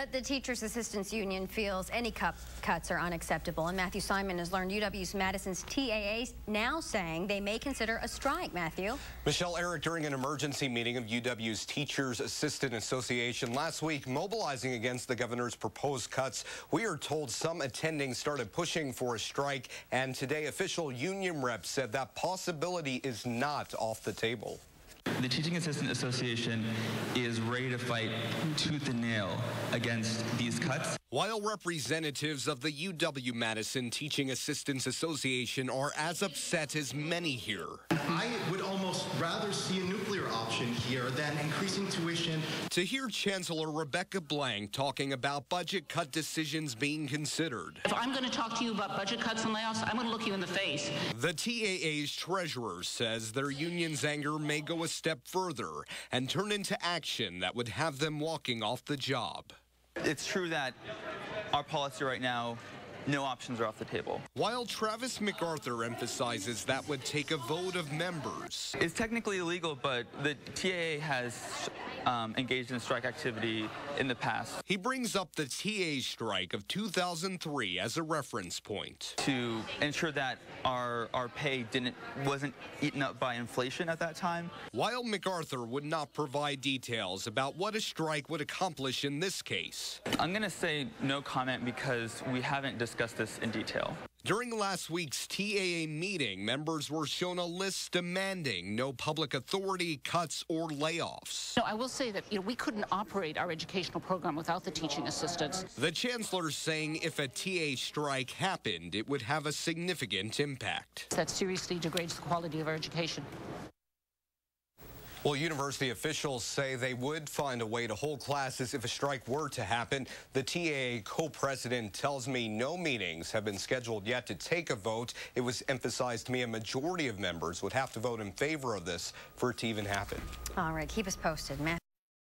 But the Teachers Assistance Union feels any cuts are unacceptable. And Matthew Simon has learned UW's Madison's TAA now saying they may consider a strike, Matthew. Michelle Eric during an emergency meeting of UW's Teachers Assistant Association last week mobilizing against the governor's proposed cuts. We are told some attending started pushing for a strike and today official union reps said that possibility is not off the table. The Teaching Assistant Association is ready to fight tooth and nail against these cuts. While representatives of the UW Madison Teaching Assistants Association are as upset as many here. I would almost rather see a nuclear option here than increasing tuition. To hear Chancellor Rebecca Blank talking about budget cut decisions being considered. If I'm going to talk to you about budget cuts and layoffs, I'm going to look you in the face. The TAA's treasurer says their union's anger may go a step further and turn into action that would have them walking off the job. It's true that our policy right now no options are off the table. While Travis MacArthur emphasizes that would take a vote of members. It's technically illegal, but the TAA has um, engaged in strike activity in the past. He brings up the TA strike of 2003 as a reference point. To ensure that our, our pay didn't wasn't eaten up by inflation at that time. While MacArthur would not provide details about what a strike would accomplish in this case. I'm going to say no comment because we haven't discussed this in detail. During last week's TAA meeting, members were shown a list demanding no public authority cuts or layoffs. No, I will say that you know we couldn't operate our educational program without the teaching assistants. The chancellor saying if a TA strike happened, it would have a significant impact. That seriously degrades the quality of our education. Well, university officials say they would find a way to hold classes if a strike were to happen. The TAA co-president tells me no meetings have been scheduled yet to take a vote. It was emphasized to me a majority of members would have to vote in favor of this for it to even happen. All right, keep us posted. Matthew